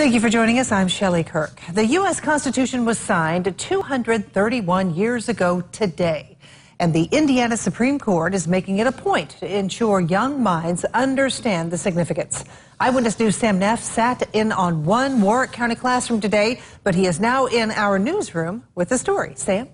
Thank you for joining us. I'm Shelley Kirk. The U.S. Constitution was signed 231 years ago today, and the Indiana Supreme Court is making it a point to ensure young minds understand the significance. Eyewitness News Sam Neff sat in on one Warrick County classroom today, but he is now in our newsroom with the story. Sam?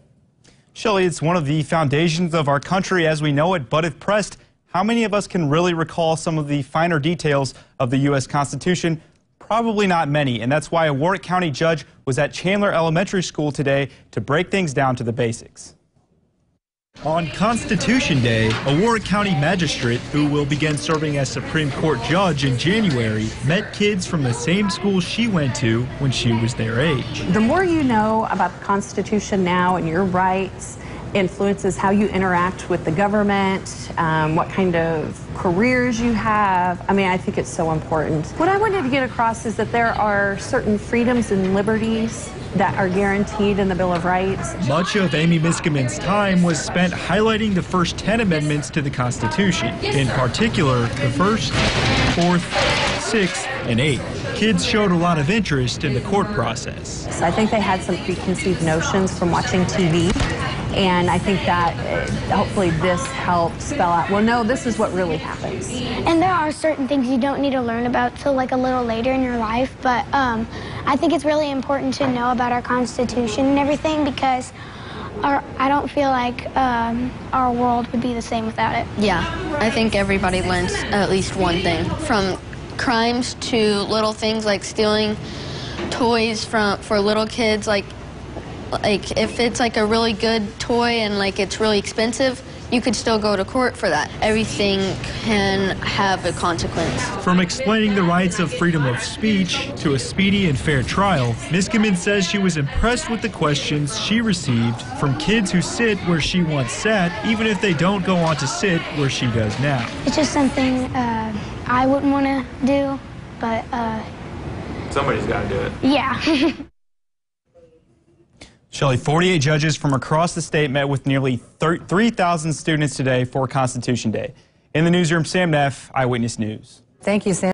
Shelley, it's one of the foundations of our country as we know it, but if pressed, how many of us can really recall some of the finer details of the U.S. Constitution? Probably not many, and that's why a Warrick County judge was at Chandler Elementary School today to break things down to the basics. On Constitution Day, a Warrick County magistrate who will begin serving as Supreme Court judge in January met kids from the same school she went to when she was their age. The more you know about the Constitution now and your rights, influences how you interact with the government, um, what kind of careers you have. I mean, I think it's so important. What I wanted to get across is that there are certain freedoms and liberties that are guaranteed in the Bill of Rights. Much of Amy Miskimen's time was spent highlighting the first 10 amendments to the Constitution, in particular, the first, fourth, sixth, and eighth. Kids showed a lot of interest in the court process. So I think they had some preconceived notions from watching TV. And I think that uh, hopefully this helped spell out, well, no, this is what really happens. And there are certain things you don't need to learn about till like a little later in your life, but um, I think it's really important to know about our Constitution and everything because our, I don't feel like um, our world would be the same without it. Yeah, I think everybody learns at least one thing from crimes to little things like stealing toys from for little kids like like if it's like a really good toy and like it's really expensive, you could still go to court for that. Everything can have a consequence. From explaining the rights of freedom of speech to a speedy and fair trial, Miskimen says she was impressed with the questions she received from kids who sit where she once sat, even if they don't go on to sit where she does now. It's just something uh, I wouldn't want to do, but uh, somebody's got to do it. Yeah. Shelley, 48 judges from across the state met with nearly 3,000 students today for Constitution Day. In the newsroom, Sam Neff, Eyewitness News. Thank you, Sam.